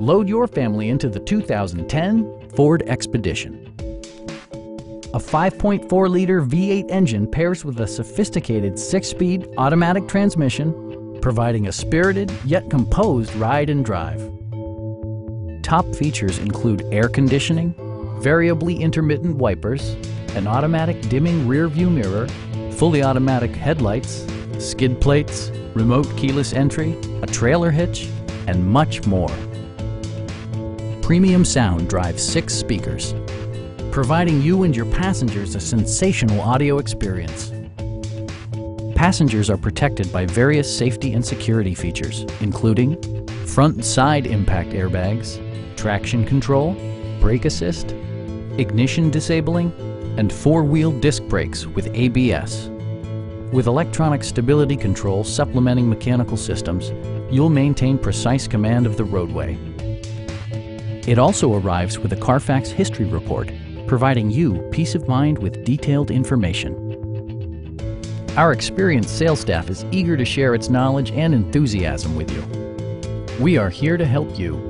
Load your family into the 2010 Ford Expedition. A 5.4-liter V8 engine pairs with a sophisticated six-speed automatic transmission, providing a spirited yet composed ride and drive. Top features include air conditioning, variably intermittent wipers, an automatic dimming rear view mirror, fully automatic headlights, skid plates, remote keyless entry, a trailer hitch, and much more. Premium sound drives six speakers, providing you and your passengers a sensational audio experience. Passengers are protected by various safety and security features, including front and side impact airbags, traction control, brake assist, ignition disabling, and four-wheel disc brakes with ABS. With electronic stability control supplementing mechanical systems, you'll maintain precise command of the roadway. It also arrives with a Carfax history report, providing you peace of mind with detailed information. Our experienced sales staff is eager to share its knowledge and enthusiasm with you. We are here to help you